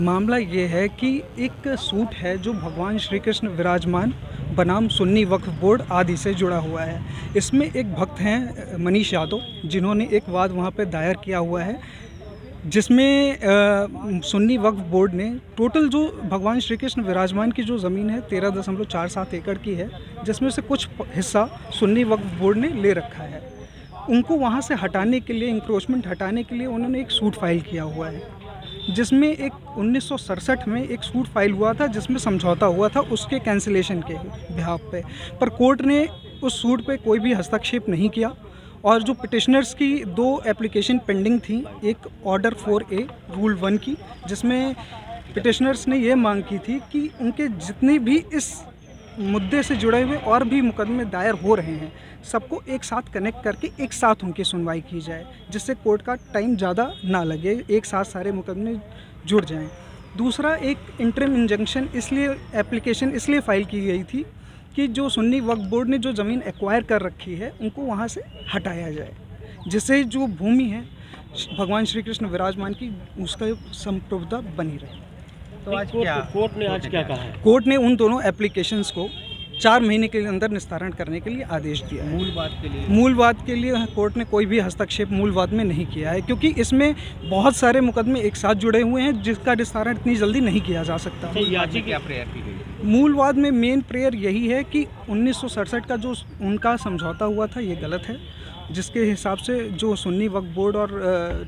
मामला ये है कि एक सूट है जो भगवान श्री कृष्ण विराजमान बनाम सुन्नी वक्फ बोर्ड आदि से जुड़ा हुआ है। इसमें एक भक्त हैं, मनीष यादव, जिन्होंने एक वाद वहाँ पर दायर किया हुआ है, जिसमें सुन्नी वक्फ बोर्ड ने टोटल जो भगवान श्री कृष्ण विराजमान की जो ज़मीन है, तेरह दशमलव चार सात एकड़ की है, जिसमें से कुछ हिस्सा सुन्नी वक्फ बोर्ड ने ले रखा है। उनको वहाँ से हटाने के लिए इंक्रोचमेंट हटाने के लिए उन्होंने एक सूट फ़ाइल किया हुआ है। जिसमें एक उन्नीस में एक सूट फ़ाइल हुआ था, जिसमें समझौता हुआ था उसके कैंसिलेशन के बिहाफ पे। पर कोर्ट ने उस सूट पे कोई भी हस्तक्षेप नहीं किया और जो पिटिशनर्स की दो एप्लीकेशन पेंडिंग थी, एक order four A rule one की, जिसमें पिटिशनर्स ने यह मांग की थी कि उनके जितनी भी इस मुद्दे से जुड़े हुए और भी मुकदमे दायर हो रहे हैं। सबको एक साथ कनेक्ट करके एक साथ उनकी सुनवाई की जाए, जिससे कोर्ट का टाइम ज़्यादा ना लगे, एक साथ सारे मुकदमे जुड़ जाएँ। दूसरा, एक इंटरम इंजंक्शन इसलिए एप्लीकेशन इसलिए फ़ाइल की गई थी कि जो सुन्नी वक्फ बोर्ड ने जो ज़मीन एक्वायर कर रखी है, उनको वहाँ से हटाया जाए, जिससे जो भूमि है, भगवान श्री कृष्ण विराजमान की, उसका संप्रभुता बनी रहे। तो आज कोर्ट क्या? कोर्ट ने आज क्या कहा है? कोर्ट ने उन दोनों एप्लीकेशन को चार महीने के अंदर निस्तारण करने के लिए आदेश दिया है। मूल के लिए? मूलवाद के लिए कोर्ट ने कोई भी हस्तक्षेप मूलवाद में नहीं किया है क्योंकि इसमें बहुत सारे मुकदमे एक साथ जुड़े हुए हैं जिसका निस्तारण इतनी जल्दी नहीं किया जा सकता। क्या प्रेयर की गई? मूलवाद में मेन प्रेयर यही है कि उन्नीस सौ सड़सठ का जो उनका समझौता हुआ था ये गलत है। जिसके हिसाब से जो सुन्नी वक्फ बोर्ड और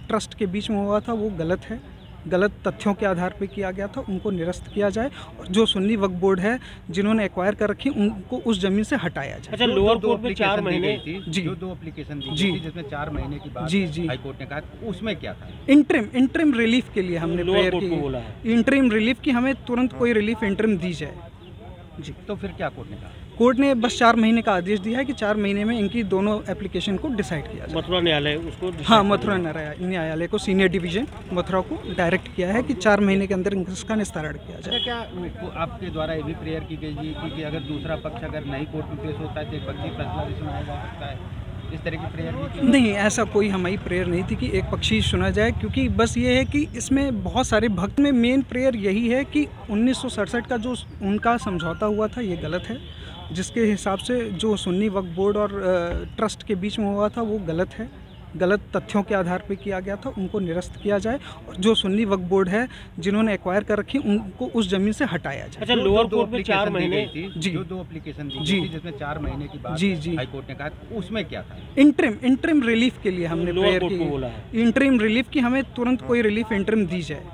ट्रस्ट के बीच में हुआ था वो गलत है। गलत तथ्यों के आधार पर किया गया था उनको निरस्त किया जाए और जो सुन्नी वक्फ बोर्ड है जिन्होंने एक्वायर कर रखी उनको उस ज़मीन से हटाया जाए। अच्छा लोअर कोर्ट में चार महीने जी। जो। दो एप्लीकेशन दी जी। जिसमें चार महीने की बात जी, जी। हाई कोर्ट ने कहा उसमें क्या था? इंटरिम इंटरिम रिलीफ के लिए हमने लोअर प्रेयर कोर्ट को। इंटरिम रिलीफ की हमें तुरंत कोई रिलीफ इंटरिम दी जाए। जी। तो फिर क्या कोर्ट ने कहा? कोर्ट ने बस चार महीने का आदेश दिया है कि चार महीने में इनकी दोनों एप्लीकेशन को डिसाइड किया जाए। मथुरा न्यायालय उसको हाँ मथुरा न्यायालय न्यायालय को सीनियर डिवीज़न मथुरा को डायरेक्ट किया है कि चार महीने के अंदर इसका निस्तारण किया जाए। अच्छा क्या आपके द्वारा ये भी प्रेयर की गई थी कि, अगर दूसरा पक्ष अगर नहीं कोर्ट में पेश होता है तो एक पक्षी फैसला भी सुनाया जा सकता है? इस तरह की प्रेयर की नहीं ऐसा कोई हमारी प्रेयर नहीं थी कि एक पक्षी सुना जाए क्योंकि बस ये है कि इसमें बहुत सारे भक्त में मेन प्रेयर यही है कि उन्नीस सौ सड़सठ का जो उनका समझौता हुआ था ये गलत है। जिसके हिसाब से जो सुन्नी वक्फ बोर्ड और ट्रस्ट के बीच में हुआ था वो गलत है। गलत तथ्यों के आधार पर किया गया था उनको निरस्त किया जाए और जो सुन्नी वक्फ बोर्ड है जिन्होंने एक्वायर कर रखी उनको उस ज़मीन से हटाया जाए। अच्छा लोअर कोर्ट में चार महीने जी। जो दो एप्लीकेशन दी जी। जिसमें चार महीने की बात जी, जी। हाई कोर्ट ने कहा उसमें क्या था? इंटरिम इंटरिम रिलीफ के लिए हमने प्रेयर की। इंटरिम रिलीफ की हमें तुरंत कोई रिलीफ इंटरिम दी जाए।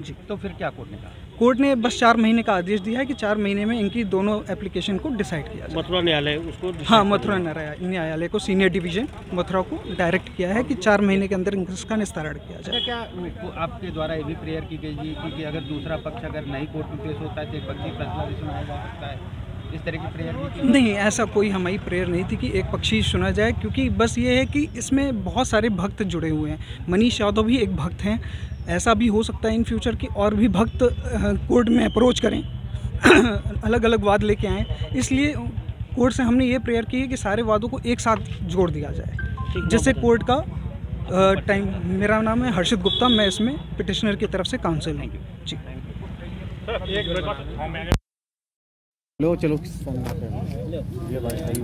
जी। तो फिर क्या कोर्ट ने कहा? कोर्ट ने बस चार महीने का आदेश दिया है कि चार महीने में इनकी दोनों एप्लीकेशन को डिसाइड किया जाए। मथुरा न्यायालय उसको हाँ मथुरा न्यायालय न्यायालय को सीनियर डिवीज़न मथुरा को डायरेक्ट किया है कि चार महीने के अंदर इसका निस्तारण किया जाए। अच्छा क्या आपके द्वारा ये भी प्रेयर की गई है कि, कि अगर दूसरा पक्ष अगर नहीं कोर्ट में पेश होता है तो एक पक्षी फैसला भी सुनाया जा सकता है? इस तरह की प्रेयर की नहीं ऐसा कोई हमारी प्रेयर नहीं थी कि एक पक्षी सुना जाए क्योंकि बस ये है कि इसमें बहुत सारे भक्त जुड़े हुए हैं। मनीष यादव भी एक भक्त हैं। ऐसा भी हो सकता है इन फ्यूचर कि और भी भक्त कोर्ट में अप्रोच करें। अलग अलग वाद लेके आएँ। इसलिए कोर्ट से हमने ये प्रेयर की है कि सारे वादों को एक साथ जोड़ दिया जाए। जिससे कोर्ट का टाइम मेरा नाम है हर्षित गुप्ता मैं इसमें पिटिशनर की तरफ़ से काउंसिल हूँ। जी। लो चलो। ये सही।